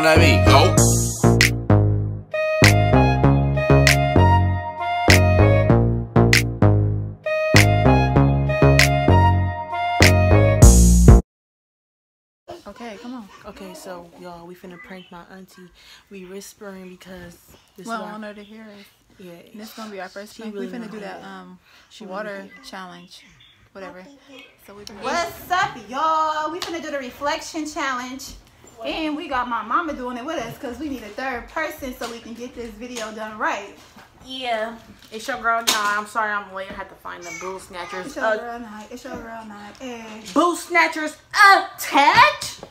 put that on that beat. Go. Okay, come on. Okay, so y'all, we finna prank my auntie. We whispering because this Well, I is want our, her to hear us. yeah. And this gonna be our first prank. really we finna do that hear um She water challenge, whatever. So we. What's up, y'all? We finna do the reflection challenge. And we got my mama doing it with us because we need a third person so we can get this video done right. Yeah, it's your girl. Nah, I'm sorry, I'm late. I had to find the boo snatchers. It's your Uh, girl night. It's your girl night. Hey. boo snatchers attached.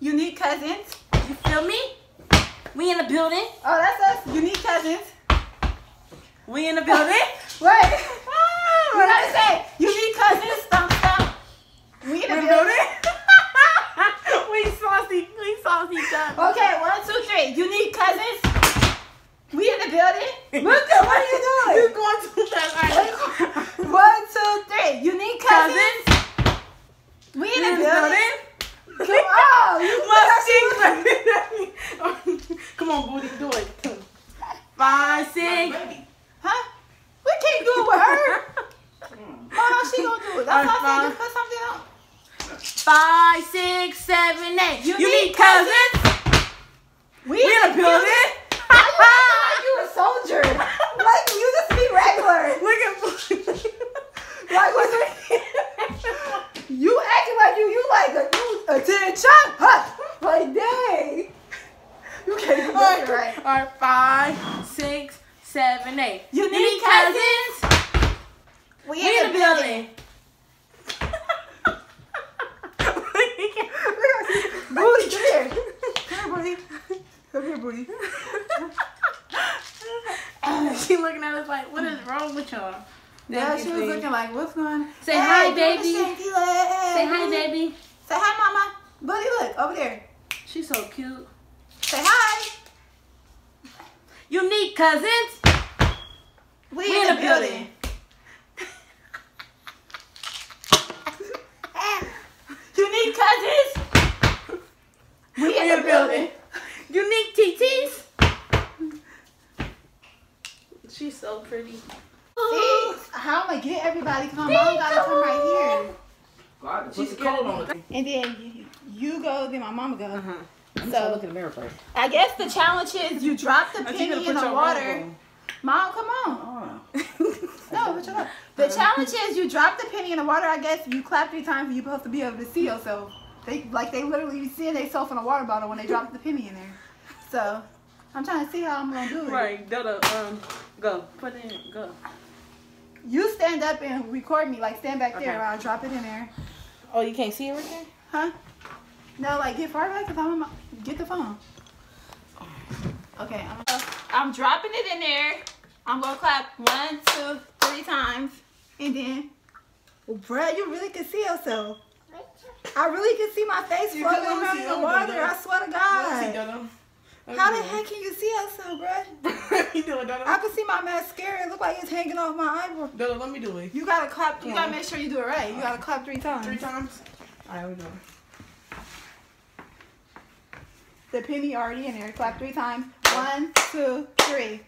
Unique cousins. You feel me? We in the building. Oh, that's us. Unique cousins. We in the building. Wait. we gotta say unique cousins. Stump stump. We in the We in the building. building. we saucy. We saucy. Done. Okay, one, two, three. Unique cousins. We in the building. Look at what are you doing? You're going too fast. One, two, three. Unique cousins. Cousins. We in the building. building. Come on. You Must Come on, booty, do it. Five, six. Huh? We can't do it with her. How she gonna do it? That's why I said put something on. Five, six, seven, eight. You You, need need cousins. We, We in the building. You a soldier. Like you just be regular. Look at. Like what's? You acting like you you like a you a attention. Huh? Like dang. You can't do that right, all right, five, six, seven, eight. Unique cousins? We We in the building. Booty, come here. Come here, booty. Come here, booty. she looking at us like, what is wrong with y'all? Yeah, she was babe. looking like, what's going on? Say hi, baby. Say hi, baby. Say hi, mama. Buddy, look, over there. She's so cute. Say hi. Unique cousins. We, We in the building. You need cousins? We in the building. You need TTs. She's so pretty. See, how am I get everybody? Come on, mom gotta come right here. God, She's scared of me. And then you, you go, then my mama go. Uh-huh. So in the mirror first. I guess the challenge is you drop the Auntie, you gotta penny in the water. Mom, come on. No, but you The challenge is you drop the penny in the water. I guess you clap three times, and you're supposed to be able to see yourself. They like they literally be seeing themselves in a water bottle when they drop the penny in there. So I'm trying to see how I'm gonna do it. Right, Dada, um, go. Put it in, go. You stand up and record me. Like stand back there Okay. while I drop it in there. Oh, you can't see everything? Huh? No, like get far back because I'm on my, get the phone. Okay, I'm, I'm dropping it in there. I'm gonna clap one, two, three times, and then, well, bruh, you really can see yourself. I really can see my face You floating can around see in the it, water. I swear to God. How the heck can you see yourself, bruh? You do it, Dada. I can see my mascara. It look like it's hanging off my eyebrow. Dada, let me do it. You gotta clap. You gotta make sure you do it right. You gotta clap three times. Three times? Alright, we go. The penny already in there. Clap three times. One, two, three.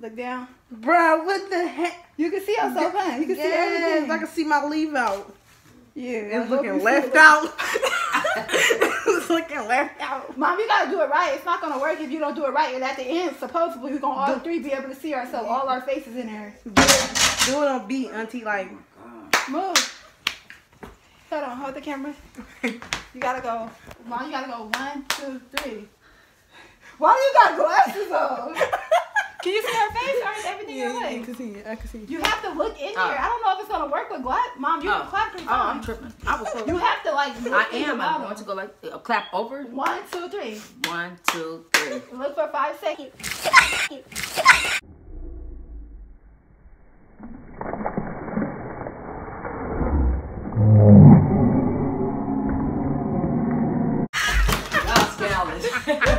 Look down. Bruh, what the heck? You can see yourself, huh? You can see everything. I can see my leave out. yeah, It's looking left out. it's looking left out. Mom, you gotta do it right. It's not gonna work if you don't do it right. And at the end, supposedly we're gonna all three be able to see ourselves, all our faces in there. Do it, do it on beat, auntie. Like, oh Move. Hold on, hold the camera. You gotta go. Mom, you gotta go one, two, three. Why do you got glasses on? Can you see her face or is everything your way? can see it. I can see it. You have to look in Oh. here. I don't know if it's gonna work with glass. Mom, you can Oh. clap three Oh, I'm tripping. I was supposed you have to like look I in the am. I'm going to go like uh, clap over. One, two, three. One, two, three. Look for five seconds. Y'all scandalous.